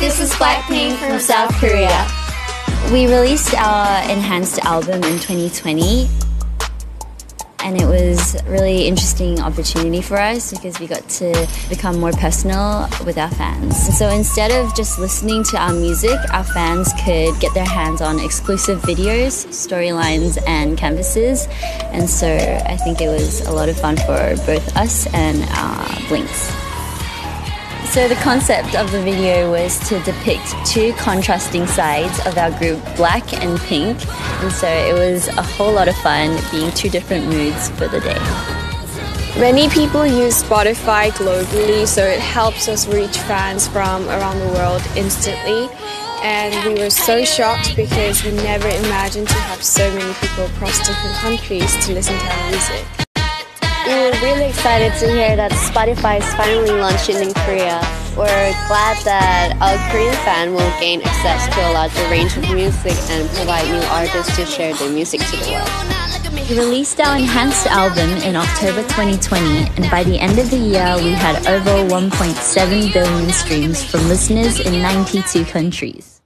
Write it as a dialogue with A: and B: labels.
A: this is Blackpink from South Korea.
B: We released our enhanced album in 2020 and it was a really interesting opportunity for us because we got to become more personal with our fans. So instead of just listening to our music, our fans could get their hands on exclusive videos, storylines, and canvases. And so I think it was a lot of fun for both us and our Blinks. So the concept of the video was to depict two contrasting sides of our group, black and pink. And so it was a whole lot of fun being two different moods for the day.
C: Many people use Spotify globally, so it helps us reach fans from around the world instantly. And we were so shocked because we never imagined to have so many people across different countries to listen to our music.
D: We were really excited to hear that Spotify is finally launching in Korea. We're glad that our Korean fan will gain access to a larger range of music and provide new artists to share their music to the world.
B: We released our enhanced album in October 2020, and by the end of the year, we had over 1.7 billion streams from listeners in 92 countries.